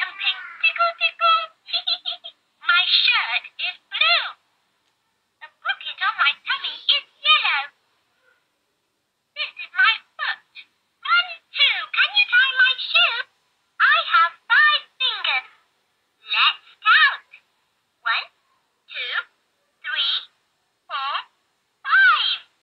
jumping. Tickle, tickle.